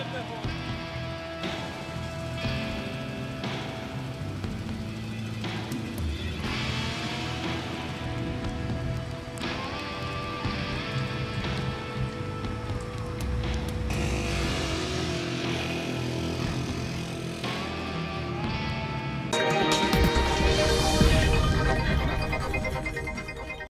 Wonderful.